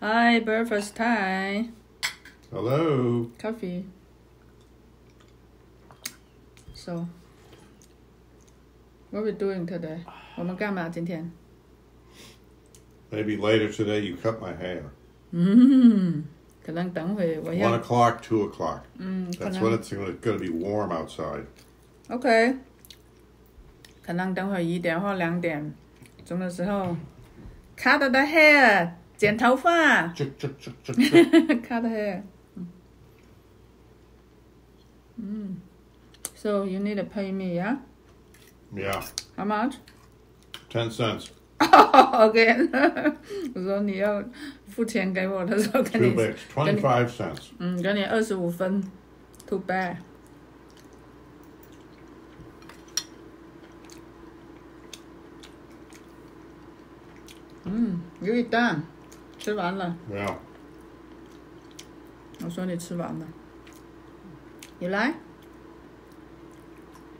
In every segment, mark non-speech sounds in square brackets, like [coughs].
Hi, breakfast time. Hello. Coffee. So, what we doing today? [sighs] 我们干嘛今天？ Maybe later today you cut my hair. 嗯，可能等会我 One 要 o'clock, two o'clock. 嗯，可 That's 能 when it's going to be warm outside. OK，可能等会一点或两点钟的时候，cut the hair， 剪头发 Chick, chick, chick, chick, chick. ，cut the [laughs] hair。嗯，So you need to pay me, yeah? yeah, How much? ten cents. OK，[laughs] [laughs] 我说你要付钱给我的时候，跟 Two 你 bucks. Twenty-five cents. 嗯，给你二十五分，too bad。嗯，有一蛋， 吃完了。Yeah. 我说你吃完了，你来。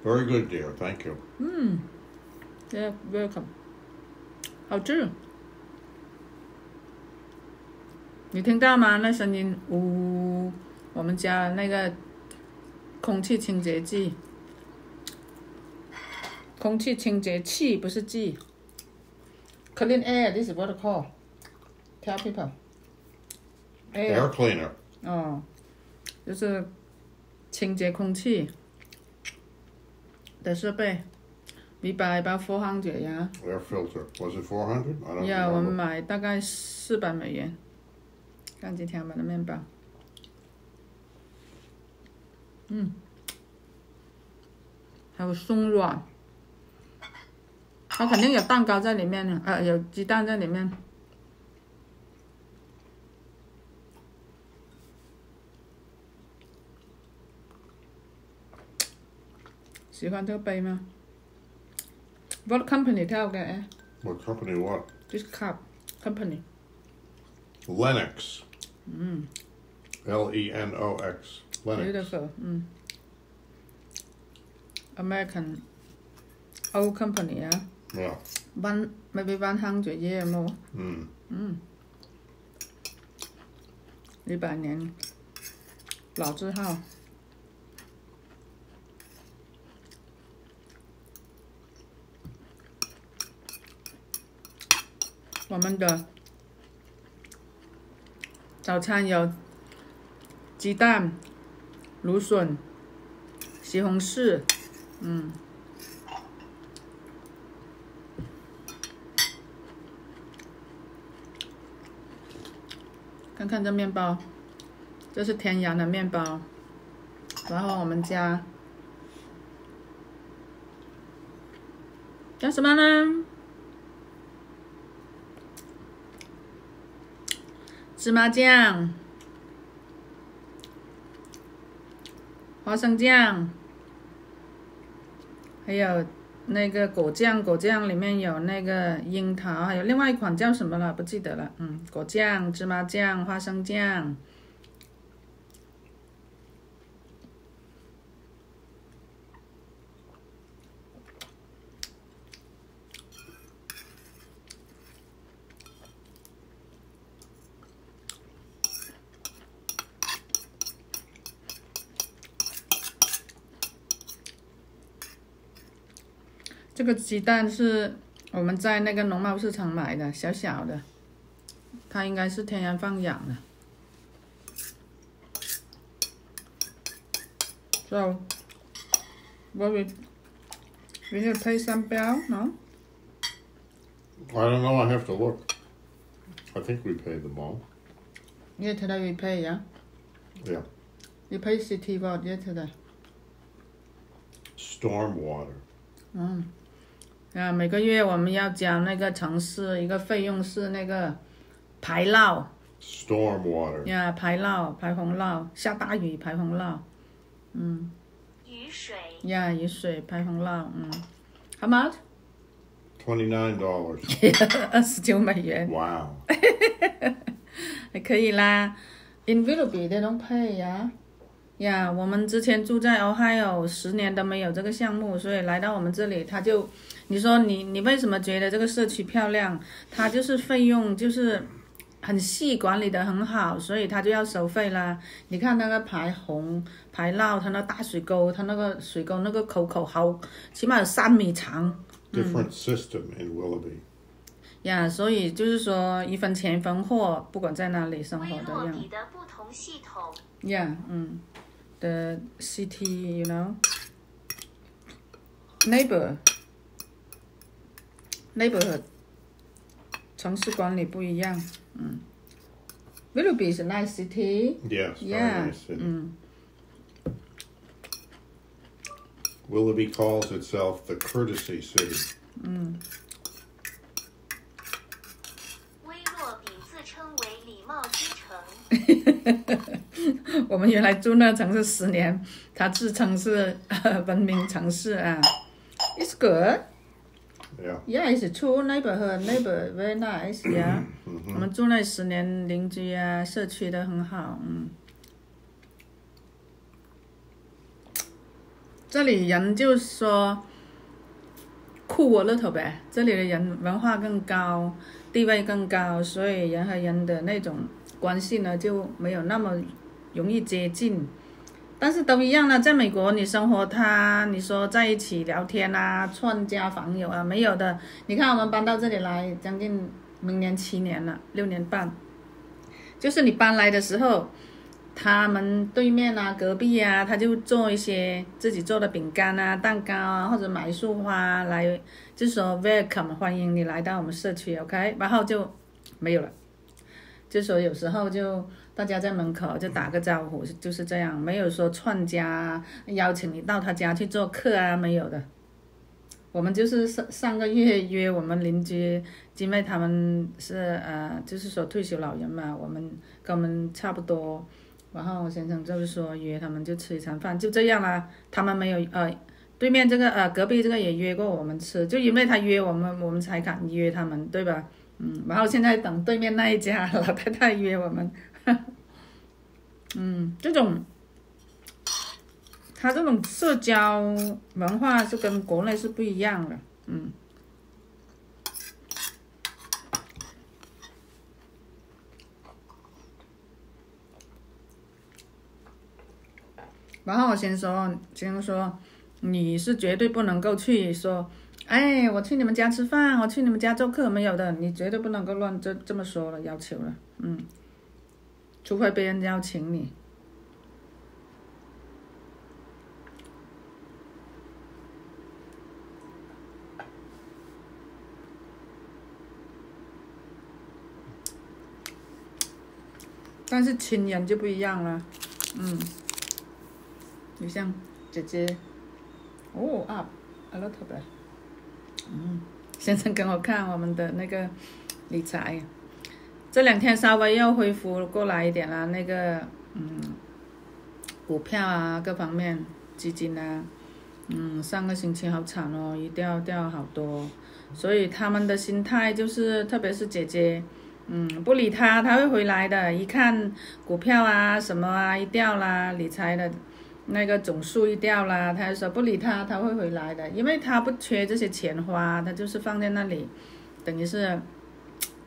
Very good, dear. Thank you. 嗯，Yeah, welcome。好吃。你听到吗？那声音，呜，我们家那个空气清洁剂，空气清洁器不是剂。Clean air, this is what call. Tell people. Air. Air cleaner. 哦，就是清洁空气的设备。We buy about four hundred 呀，Air filter. Was it four hundred? 呀，我们.买大概四百美元。看今天我们的面包，嗯，还有松软，它肯定有蛋糕在里面呢，呃，有鸡蛋在里面。喜欢这个杯吗？What company 跳嘅？哎 What company? What? This cup company。 Lennox. L E N O X. Lennox. Beautiful，嗯，American old company 啊 Yeah. ，one maybe one hundred year more， Mm. 一百年老字号。 我们的早餐有鸡蛋、芦笋、西红柿，嗯，看看这面包，这是天然的面包，然后我们加加什么呢？芝麻酱、花生酱，还有那个果酱，果酱里面有那个樱桃，还有另外一款叫什么了，不记得了。嗯，果酱、芝麻酱、花生酱。这个鸡蛋是我们在那个农贸市场买的，小小的，它应该是天然放养的。So, what we we need to pay some bill, no? I don't know. I have to look. I think we paid them all. Yeah, today we pay, yeah. Yeah. You pay city what yesterday? Storm water. 嗯，啊，每个月我们要交那个城市一个费用是那个排涝 Storm water. 呀，排涝、排洪涝，下大雨排洪涝。嗯雨水，呀，雨水排洪涝，嗯，How much？Twenty-nine dollars. 二十九美元，Wow. 还可以啦。In Willoughby they don't pay 呀。呀，我们之前住在 Ohio 十年都没有这个项目，所以来到我们这里，他就，你说你你为什么觉得这个社区漂亮？它就是费用就是很细，管理的很好，所以他就要收费啦。你看那个排洪、排涝，它那大水沟，它那个水沟那个口口好，起码有三米长 Different system in Willoughby. 呀。所以就是说一分钱一分货，不管在哪里生活威都一样。洛比的不同系统，Yeah, 嗯 ，the city, you know, neighbor, neighborhood，城市管理不一样，嗯。Willoughby is a nice city. Yes, very Yeah, nice city. 嗯 Willoughby calls itself the courtesy city. 威 [laughs] [laughs] 我们原来住那个城市十年，它自称是 [laughs] 呃文明城市啊。It's good. Yeah. Yeah, it's true neighborhood, neighbor very nice. Yeah. 我们住那十年，邻居啊，社区都很好。嗯。这里人就说酷我了头呗，这里的人文化更高，地位更高，所以人和人的那种关系呢就没有那么容易接近。但是都一样了，在美国你生活他，你说在一起聊天啊，串家访友啊，没有的。你看我们搬到这里来，将近明年七年了，六年半。就是你搬来的时候，他们对面啊、隔壁啊，他就做一些自己做的饼干啊、蛋糕啊，或者买一束花来，就说 welcome 欢迎你来到我们社区，OK，然后就没有了。就说有时候就大家在门口就打个招呼，就是这样，没有说串家邀请你到他家去做客啊，没有的。我们就是上上个月约我们邻居，因为他们是呃，就是说退休老人嘛，我们跟我们差不多，然后先生就是说约他们就吃一餐饭，就这样啦。他们没有呃，对面这个呃隔壁这个也约过我们吃，就因为他约我们，我们才敢约他们，对吧？嗯，然后现在等对面那一家老太太约我们，[laughs] 嗯，这种。他这种社交文化是跟国内是不一样的，嗯。然后我先说，先说，你是绝对不能够去说，哎，我去你们家吃饭，我去你们家做客，没有的，你绝对不能够乱这这么说了，要求了，嗯。除非别人邀请你。但是亲人就不一样了，嗯，你像姐姐，哦，up a lot bit，嗯，先生跟我看我们的那个理财，这两天稍微又恢复过来一点了，那个嗯，股票啊各方面基金啊，嗯，上个星期好惨哦，一掉掉好多，所以他们的心态就是，特别是姐姐。嗯，不理他，他会回来的。一看股票啊什么啊一掉啦，理财的那个总数一掉啦，他就说不理他，他会回来的，因为他不缺这些钱花，他就是放在那里，等于是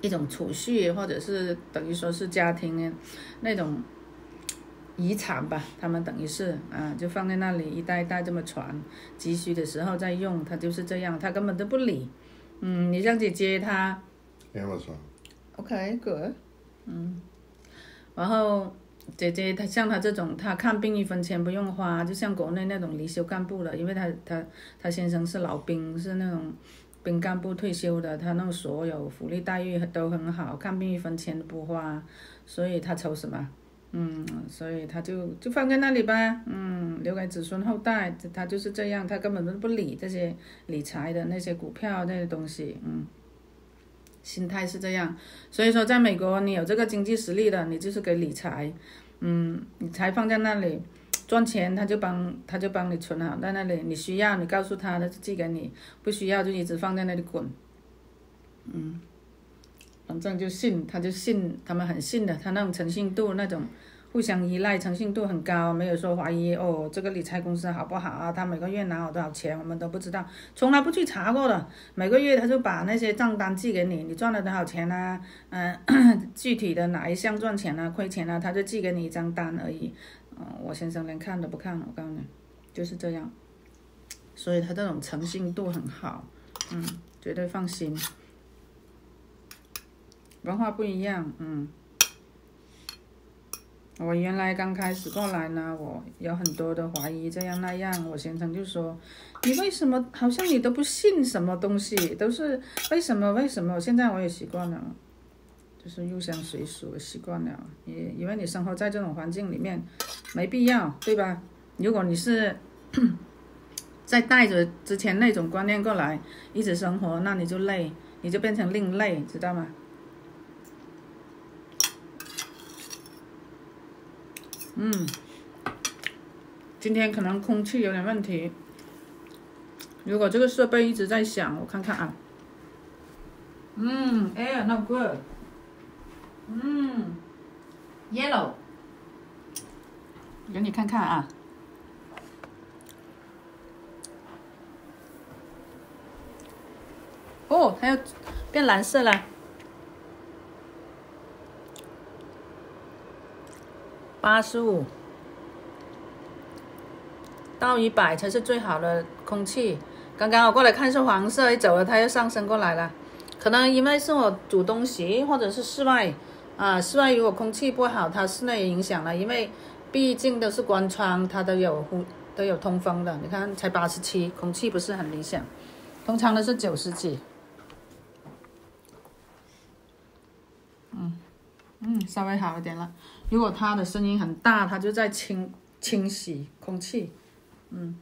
一种储蓄，或者是等于说是家庭那种遗产吧。他们等于是啊，就放在那里一代一代这么传，急需的时候再用，他就是这样，他根本都不理。嗯，你像姐姐她。Amazon. OK, good. 嗯，然后姐姐她像她这种，她看病一分钱不用花，就像国内那种离休干部了，因为她她她先生是老兵，是那种兵干部退休的，他那种所有福利待遇都很好，看病一分钱都不花，所以她愁什么？嗯，所以他就就放在那里吧，嗯，留给子孙后代，他就是这样，他根本都不理这些理财的那些股票那些东西，嗯。心态是这样，所以说在美国，你有这个经济实力的，你就是给理财，嗯，你财放在那里，赚钱他就帮他就帮你存好。在那里，你需要你告诉他，他就寄给你，不需要就一直放在那里滚，嗯，反正就信他就信，他们很信的，他那种诚信度那种互相依赖，诚信度很高，没有说怀疑哦，这个理财公司好不好啊？他每个月拿我多少钱，我们都不知道，从来不去查过的。每个月他就把那些账单寄给你，你赚了多少钱啊？嗯、具体的哪一项赚钱啊、亏钱啊，他就寄给你一张单而已。嗯、我先生连看都不看，我告诉你，就是这样。所以他这种诚信度很好，嗯，绝对放心。文化不一样，嗯。我原来刚开始过来呢，我有很多的怀疑，这样那样。我先生就说：“你为什么好像你都不信什么东西，都是为什么为什么？”现在我也习惯了，就是入乡随俗，习惯了。也因为你生活在这种环境里面，没必要，对吧？如果你是 [coughs] 再带着之前那种观念过来，一直生活，那你就累，你就变成另类，知道吗？嗯，今天可能空气有点问题。如果这个设备一直在响，我看看啊。嗯，air not good。嗯，yellow。给你看看啊。哦，它要变蓝色了。八十五到一百才是最好的空气。刚刚我过来看是黄色，一走了它又上升过来了。可能因为是我煮东西，或者是室外啊，室外如果空气不好，它室内也影响了。因为毕竟都是关窗，它都有呼都有通风的。你看才八十七，空气不是很理想，通常都是九十几。嗯，稍微好一点了。如果它的声音很大，它就在清清洗空气。嗯，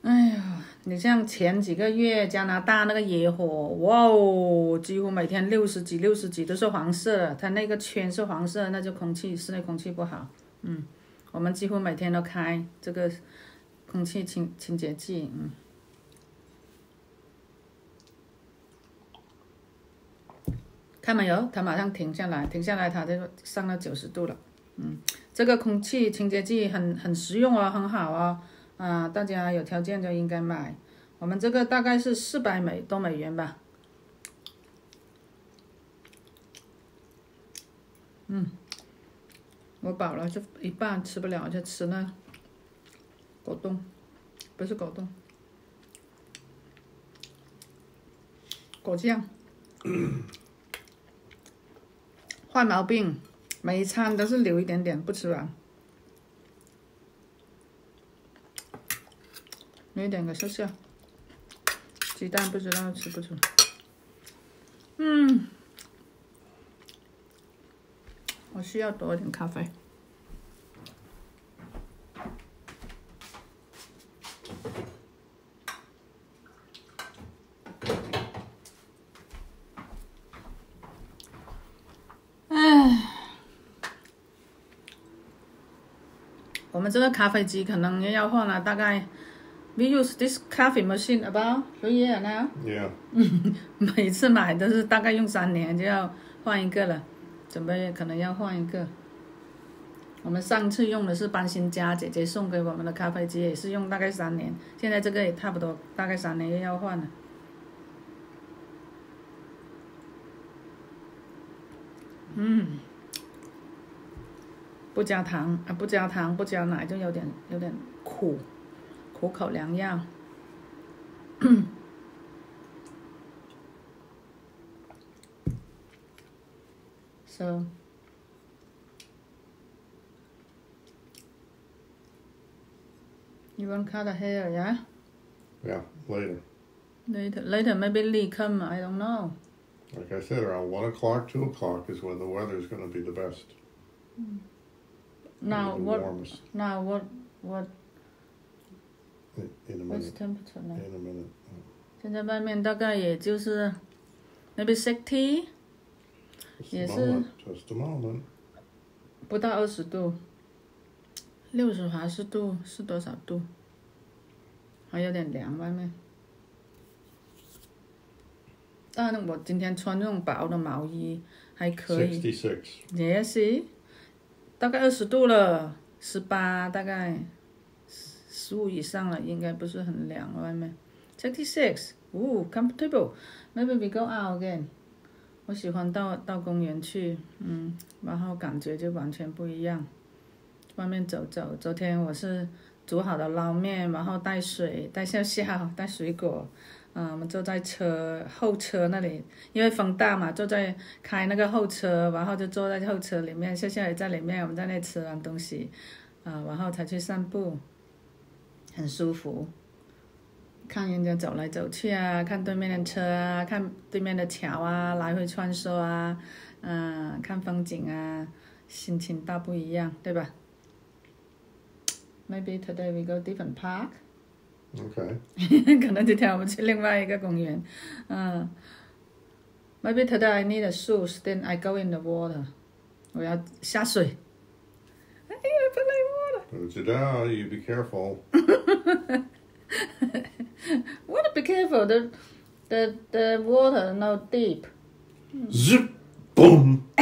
哎呀，你像前几个月加拿大那个野火，哇哦，几乎每天六十几、六十几都是黄色，它那个圈是黄色，那就空气室内空气不好。嗯，我们几乎每天都开这个空气清清洁剂。嗯。看没有？它马上停下来，停下来，它就上了九十度了。嗯，这个空气清洁剂很很实用哦，很好哦。啊，大家有条件就应该买。我们这个大概是四百美多美元吧。嗯，我饱了，就一半吃不了，就吃那果冻，不是果冻，果酱。[coughs] 坏毛病，每一餐都是留一点点不吃完，留一点给笑笑。鸡蛋不知道吃不吃？嗯，我需要多一点咖啡。们这个咖啡机可能也要换了，大概 we use this coffee machine about three years now。Yeah. [laughs] 每次买都是大概用三年就要换一个了，准备可能要换一个。我们上次用的是搬新家，姐姐送给我们的咖啡机也是用大概三年，现在这个也差不多，大概三年又要换了。嗯，不加糖啊，不加糖，不加奶，就有点有点苦，苦口良药。So. [coughs] You want cut the hair, yeah? Yeah, later. Later, later, maybe Lee come. I don't know. Like I said, around 1 o'clock, 2 o'clock is when the weather's going to be the best. Now The what? warmest Now what? What? in, in a What's minute. temperature now? In a minute. 现在外面大概也就是 maybe sixty，Just a Yes, moment. Just a moment. 不到二十度，六十华氏度是多少度？还有点凉，外面。但我今天穿这种薄的毛衣还可以。66. Yeah, see? 大概二十度了，十八大概十五以上了，应该不是很凉外面。Thirty six，哦，comfortable。Maybe we go out again。我喜欢到到公园去，嗯，然后感觉就完全不一样。外面走走，昨天我是煮好的捞面，然后带水、带笑笑、带水果。嗯，我们坐在车后车那里，因为风大嘛，坐在开那个后车，然后就坐在后车里面，笑笑也在里面，我们在那吃完东西，啊，然后才去散步，很舒服。看人家走来走去啊，看对面的车啊，看对面的桥啊，来回穿梭啊，嗯，看风景啊，心情大不一样，对吧？Maybe today we go different park. Okay. 可能今天我们去另外一个公园，嗯。Maybe today I need a shoes, then I go in the water. 我要下水。哎呀，不来 water. Put it down. You be careful. What [laughs] be careful, the the the water no deep. Zip. Boom. [laughs]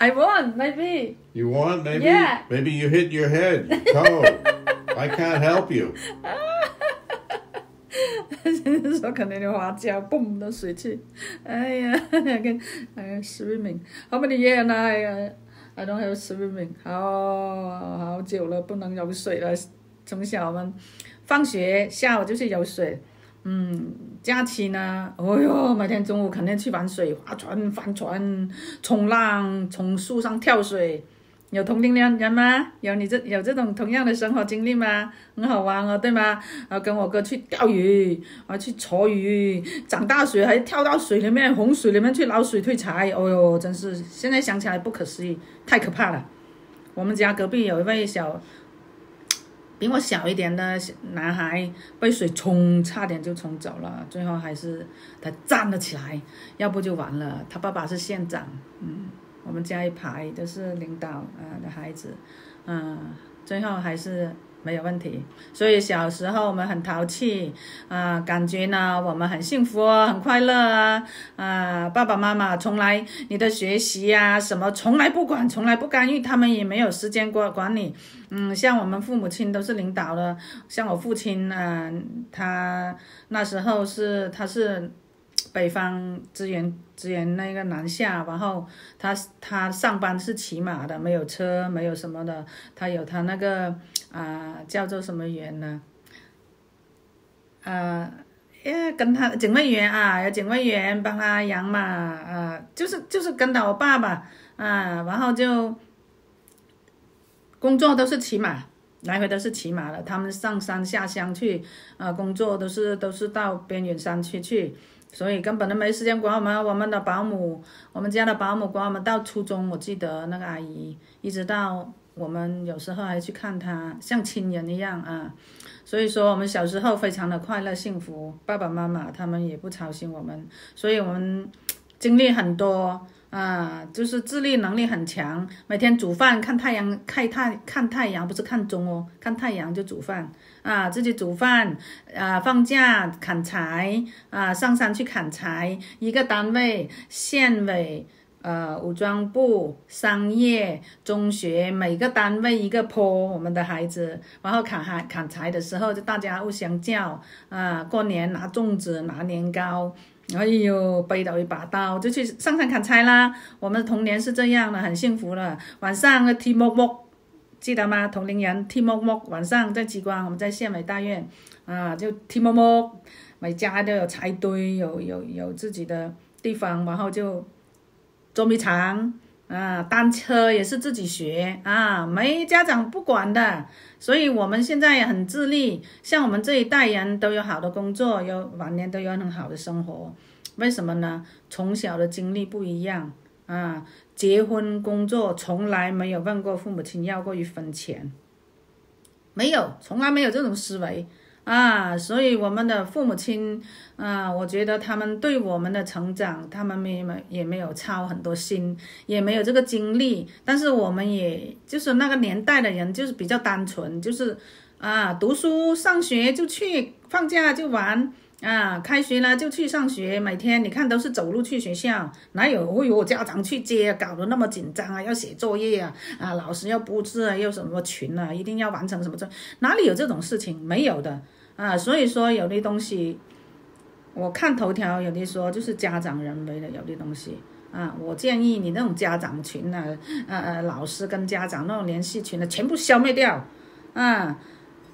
I won, maybe. You want maybe? Yeah. Maybe you hit your head, toe. I can't help you. [laughs] 说可能你滑跤，嘣的水去，哎呀，跟哎呀 swimming。How many years now? I I don't have swimming. 好好久了，不能游水了。从小我们放学下午就去游水，嗯，假期呢，哦哟，每天中午肯定去玩水，划船、帆船、冲浪、从树上跳水。有同龄人人吗？有你这有这种同样的生活经历吗？很好玩哦，对吗？啊，跟我哥去钓鱼，啊，去锄鱼，涨大水还跳到水里面，洪水里面去捞水退财。哦哟，真是现在想起来不可思议，太可怕了。我们家隔壁有一位小，比我小一点的男孩，被水冲，差点就冲走了，最后还是他站了起来，要不就完了。他爸爸是县长，嗯。我们家一排都是领导啊的孩子，嗯，最后还是没有问题。所以小时候我们很淘气啊，感觉呢我们很幸福哦，很快乐啊啊！爸爸妈妈从来你的学习呀什么从来不管，从来不干预，他们也没有时间管管你。嗯，像我们父母亲都是领导的，像我父亲呢，他那时候是他是。北方支援支援那个南下，然后他他上班是骑马的，没有车，没有什么的，他有他那个啊叫做什么员呢？啊，耶，跟他警卫员啊，有警卫员帮他养马啊，就是就是跟着我爸爸啊，然后就工作都是骑马，来回都是骑马的，他们上山下乡去啊，工作都是都是到边远山区去。所以根本都没时间管我们，我们的保姆，我们家的保姆管我们到初中，我记得那个阿姨，一直到我们有时候还去看她，像亲人一样啊。所以说我们小时候非常的快乐幸福，爸爸妈妈他们也不操心我们，所以我们经历很多。啊，就是自立能力很强，每天煮饭看太阳，看太看太阳不是看钟哦，看太阳就煮饭啊，自己煮饭啊，放假砍柴啊，上山去砍柴，一个单位县委呃武装部商业中学每个单位一个坡，我们的孩子，然后砍砍砍柴的时候就大家互相叫啊，过年拿粽子拿年糕。哎呦，背到一把刀就去上山砍柴啦！我们的童年是这样的，很幸福了。晚上踢木木，记得吗？同龄人踢木木，晚上在机关，我们在县委大院啊，就踢木木，每家都有柴堆，有有有自己的地方，然后就捉迷藏。啊，单车也是自己学啊，没家长不管的，所以我们现在也很自立。像我们这一代人都有好的工作，有晚年都有很好的生活，为什么呢？从小的经历不一样啊，结婚工作从来没有问过父母亲要过一分钱，没有，从来没有这种思维。啊，所以我们的父母亲啊，我觉得他们对我们的成长，他们没没也没有操很多心，也没有这个精力。但是我们也就是那个年代的人，就是比较单纯，就是啊，读书上学就去，放假就玩啊，开学了就去上学，每天你看都是走路去学校，哪有哦哟家长去接，搞得那么紧张啊，要写作业啊，啊老师要布置啊，又什么群啊，一定要完成什么这，哪里有这种事情？没有的啊，所以说有的东西，我看头条有的说就是家长人为的有的东西啊，我建议你那种家长群啊，呃呃老师跟家长那种联系群的全部消灭掉啊，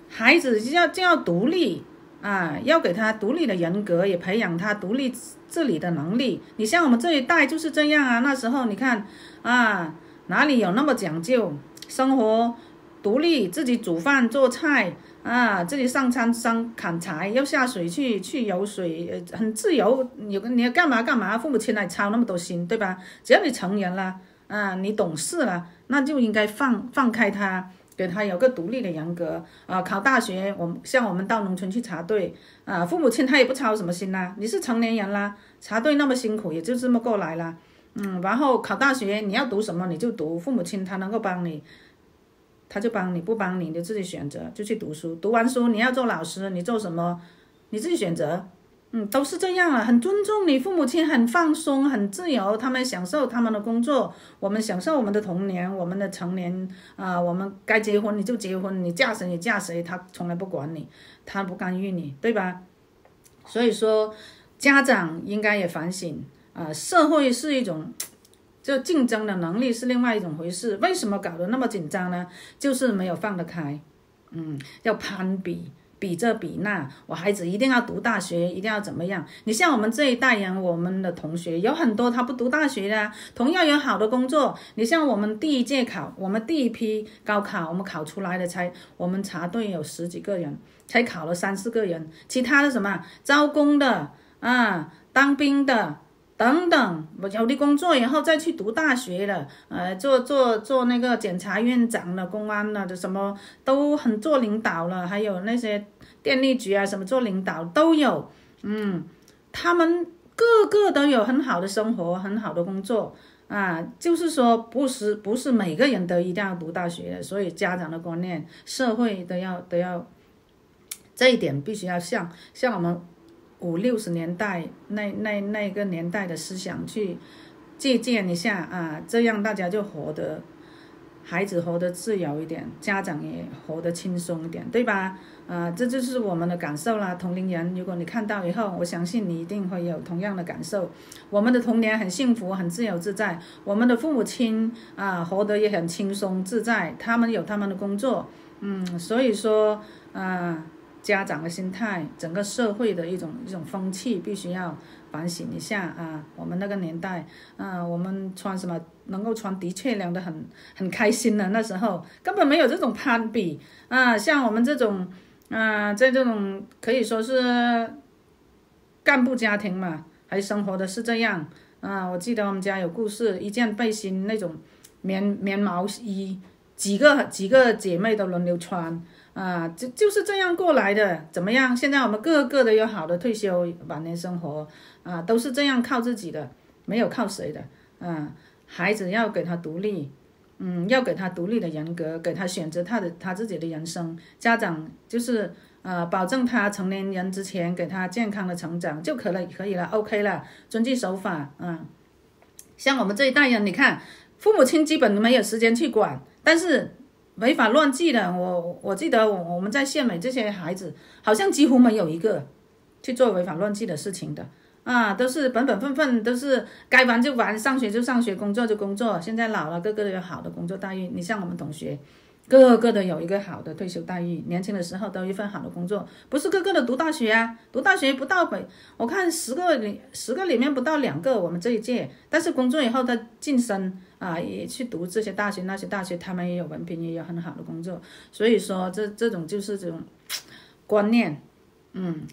孩子就要就要独立。啊，要给他独立的人格，也培养他独立自理的能力。你像我们这一代就是这样啊。那时候你看啊，哪里有那么讲究？生活独立，自己煮饭做菜啊，自己上山山砍柴，要下水去去游水，很自由。有个你要干嘛干嘛，父母亲来操那么多心，对吧？只要你成人了啊，你懂事了，那就应该放放开他。给他有个独立的人格啊！考大学，我们像我们到农村去插队啊，父母亲他也不操什么心啦。你是成年人啦，插队那么辛苦，也就这么过来啦。嗯，然后考大学，你要读什么你就读，父母亲他能够帮你，他就帮你；不帮你，你自己选择，就去读书。读完书，你要做老师，你做什么，你自己选择。嗯，都是这样了，很尊重你父母亲，很放松，很自由，他们享受他们的工作，我们享受我们的童年，我们的成年啊，我们该结婚你就结婚，你嫁谁你嫁谁，他从来不管你，他不干预你，对吧？所以说，家长应该也反省啊，社会是一种，就竞争的能力是另外一种回事，为什么搞得那么紧张呢？就是没有放得开，嗯，要攀比。比这比那，我孩子一定要读大学，一定要怎么样？你像我们这一代人，我们的同学有很多他不读大学的，同样有好的工作。你像我们第一届考，我们第一批高考，我们考出来的才，我们查队有十几个人，才考了三四个人，其他的什么招工的啊，当兵的。等等，我有的工作以后再去读大学了，呃，做做做那个检察院长了，公安了，这什么都很做领导了，还有那些电力局啊什么做领导都有，嗯，他们个个都有很好的生活，很好的工作啊，就是说不是不是每个人都一定要读大学的，所以家长的观念，社会都要都要，这一点必须要像像我们。五六十年代那那那个年代的思想去借鉴一下啊，这样大家就活得孩子活得自由一点，家长也活得轻松一点，对吧？啊，这就是我们的感受啦。同龄人，如果你看到以后，我相信你一定会有同样的感受。我们的童年很幸福，很自由自在，我们的父母亲啊，活得也很轻松自在，他们有他们的工作，嗯，所以说啊。家长的心态，整个社会的一种一种风气，必须要反省一下啊！我们那个年代，啊，我们穿什么能够穿的确凉的很很开心的，那时候根本没有这种攀比啊！像我们这种啊，在这种可以说是干部家庭嘛，还生活的是这样啊！我记得我们家有故事，一件背心那种棉棉毛衣，几个几个姐妹都轮流穿。啊，就就是这样过来的，怎么样？现在我们个个都有好的退休晚年生活，啊，都是这样靠自己的，没有靠谁的。啊，孩子要给他独立，嗯，要给他独立的人格，给他选择他的他自己的人生。家长就是呃，保证他成年人之前给他健康的成长就可了，可以了，OK 了，遵纪守法。嗯，像我们这一代人，你看，父母亲基本没有时间去管，但是。违法乱纪的，我我记得我我们在县美这些孩子，好像几乎没有一个去做违法乱纪的事情的啊，都是本本分分，都是该玩就玩，上学就上学，工作就工作。现在老了，个个都有好的工作待遇。你像我们同学。个个都有一个好的退休待遇，年轻的时候都有一份好的工作，不是个个的读大学啊，读大学不到北，我看十个里十个里面不到两个我们这一届，但是工作以后他晋升啊，也去读这些大学那些大学，他们也有文凭，也有很好的工作，所以说这这种就是这种观念，嗯，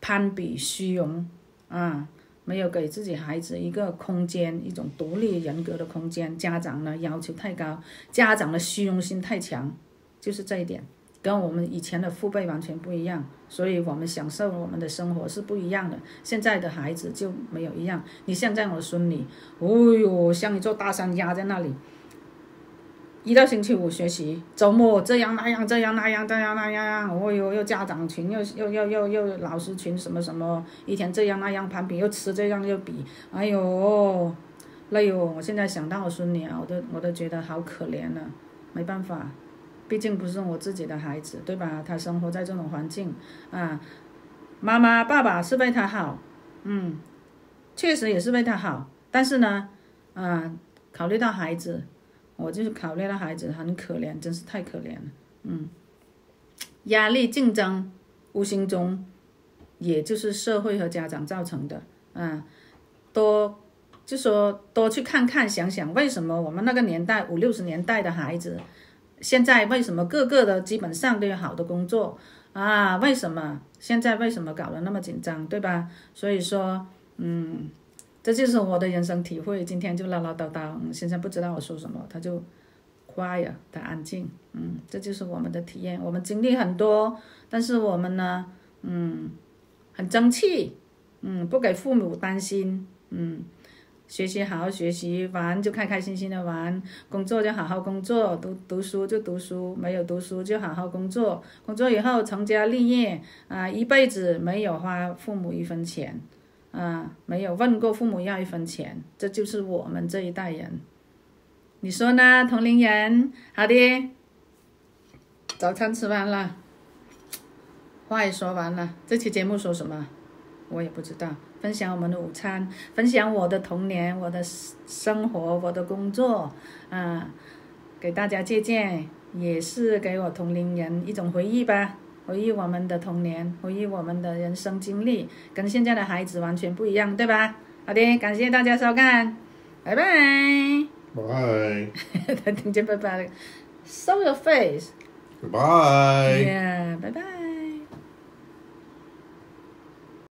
攀比虚荣啊。没有给自己孩子一个空间，一种独立人格的空间。家长呢要求太高，家长的虚荣心太强，就是这一点，跟我们以前的父辈完全不一样。所以我们享受我们的生活是不一样的。现在的孩子就没有一样。你现在我孙女，哦哟，像一座大山压在那里，一到星期五学习，周末这样那样这样那样这样那样，哦哟又家长群又又又又又老师群什么什么，一天这样那样攀比又吃这样又比，哎呦累哦！我现在想到我孙女啊，我都我都觉得好可怜了，没办法，毕竟不是我自己的孩子，对吧？他生活在这种环境啊，妈妈爸爸是为他好，嗯，确实也是为他好，但是呢，啊，考虑到孩子。我就是考虑到孩子很可怜，真是太可怜了。嗯，压力竞争，无形中，也就是社会和家长造成的。啊，多就说多去看看，想想为什么我们那个年代五六十年代的孩子，现在为什么个个的基本上都有好的工作啊？为什么现在为什么搞得那么紧张，对吧？所以说，嗯。这就是我的人生体会。今天就唠唠叨叨，现在不知道我说什么，他就 quiet，他安静。嗯，这就是我们的体验。我们经历很多，但是我们呢，嗯，很争气，嗯，不给父母担心，嗯，学习好好学习，玩就开开心心的玩，工作就好好工作，读读书就读书，没有读书就好好工作，工作以后成家立业，啊，一辈子没有花父母一分钱。啊，没有问过父母要一分钱，这就是我们这一代人。你说呢，同龄人？好的，早餐吃完了，话也说完了。这期节目说什么？我也不知道。分享我们的午餐，分享我的童年，我的生活，我的工作，啊，给大家借鉴，也是给我同龄人一种回忆吧。回忆我们的童年，回忆我们的人生经历，跟现在的孩子完全不一样，对吧？好的，感谢大家收看，拜拜。Bye. 他听见拜拜 [laughs] 了，Show your face. Goodbye. Yeah，拜拜。